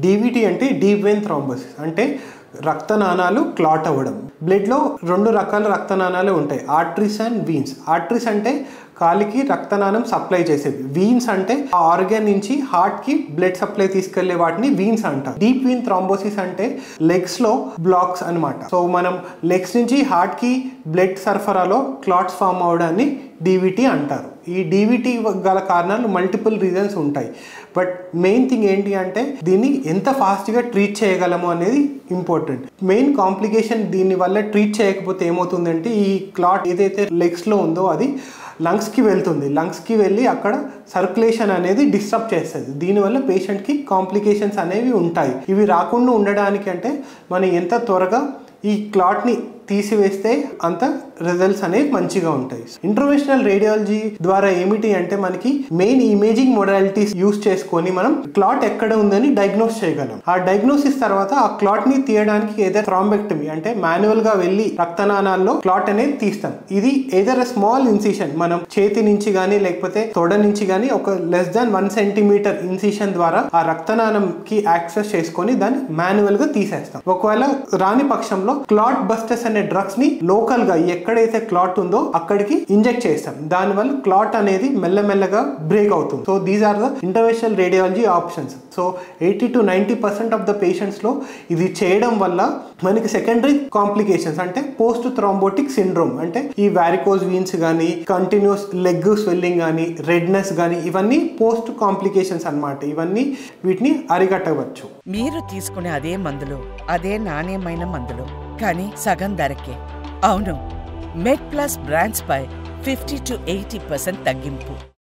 DVT అంటే deep vein thrombosis అంటే రక్తనాళాలు క్లాట్ అవ్వడం. బ్లడ్లో రెండు రకాల రక్తనాళాలు ఉంటాయి. ఆర్టరీస్ అండ్ వీన్స్ ఆర్టరీస్ అంటే కాలికి రక్తనాళం సప్లై చేసేవి వీన్స్ అంటే ఆ ఆర్గాన్ నుంచి హార్ట్కి బ్లడ్ సప్లై తీసుకెళ్ళే వాటిని వీన్స్ అంటారు. డీప్ వీన్ థ్రాంబోసిస్ అంటే లెగ్స్లో బ్లాక్స్ అనమాట సో మనం లెగ్స్ నుంచి హార్ట్కి బ్లడ్ సరఫరాలో క్లాట్స్ ఫామ్ అవడాన్ని డీవిటీ అంటారు. ఈ డీవిటీ గల కారణాలు మల్టిపుల్ రీజన్స్ ఉంటాయి. బట్ మెయిన్ థింగ్ ఏంటి అంటే దీన్ని ఎంత ఫాస్ట్గా ట్రీట్ చేయగలము అనేది ఇంపార్టెంట్ మెయిన్ కాంప్లికేషన్ దీని వల్ల ట్రీట్ చేయకపోతే ఏమవుతుందంటే ఈ క్లాట్ ఏదైతే లెగ్స్లో ఉందో అది లంగ్స్కి వెళ్తుంది. లంగ్స్కి వెళ్ళి అక్కడ సర్క్యులేషన్ అనేది డిస్టర్బ్ చేస్తుంది. దీనివల్ల పేషెంట్కి కాంప్లికేషన్స్ అనేవి ఉంటాయి. ఇవి రాకుండా ఉండడానికి అంటే మనం ఎంత త్వరగా ఈ క్లాట్ని తీసివేస్తే అంత రిజల్ట్స్ అనేవి మంచిగా ఉంటాయి. ఇంటర్వేషనల్ రేడియాలజీ ద్వారా ఏమిటి అంటే మనకి మెయిన్ ఇమేజింగ్ మొడాలిటీస్ యూస్ చేసుకొని మనం క్లాట్ ఎక్కడ ఉందని డయాగ్నోస్ చేయగలం. ఆ డయాగ్నోసిస్ తర్వాత ఆ క్లాట్ని తీయడానికి ఏదైనా థ్రాంబెక్టమీ అంటే మాన్యువల్గా వెళ్ళి రక్తనాళాల్లో క్లాట్ అనేది తీస్తాం. ఇది ఏదర్ స్మాల్ ఇన్సిషన్ మనం చేతి నుంచి కానీ లేకపోతే తొడ నుంచి కానీ ఒక less than one centimeter incision ద్వారా ఆ రక్తనాళం కి యాక్సెస్ చేసుకొని దాన్ని మాన్యువల్గా తీసేస్తాం. ఒకవేళ రాని పక్షంలో క్లాట్ బస్టర్స్ అనే డ్రగ్స్ని లోకల్గా ఎక్కడైతే క్లాట్ ఉందో అక్కడికి ఇంజెక్ట్ చేస్తాం. దానివల్ల క్లాట్ అనేది మెల్లమెల్లగా బ్రేక్ అవుతుంది. So these are the interventional radiology options so eighty to ninety percent of the పేషెంట్స్లో ఇది చేయడం వల్ల మనకి సెకండరీ కాంప్లికేషన్స్ అంటే పోస్ట్ థ్రాంబోటిక్ సిండ్రోమ్ అంటే ఈ వ్యారికోజ్ వీన్స్ కానీ కంటిన్యూస్ లెగ్ స్వెల్లింగ్ కానీ రెడ్నెస్ కానీ ఇవన్నీ పోస్ట్ కాంప్లికేషన్స్ అన్నమాట. ఇవన్నీ వీటిని అరికట్టవచ్చు. మీరు తీసుకునే అదే మందులు అదే నాణ్యమైన మందులు. కానీ సగం ధరకే. అవును. మెడ్ ప్లస్ బ్రాండ్స్ పై ఫిఫ్టీ టు ఎయిటీ పర్సెంట్ తగ్గింపు.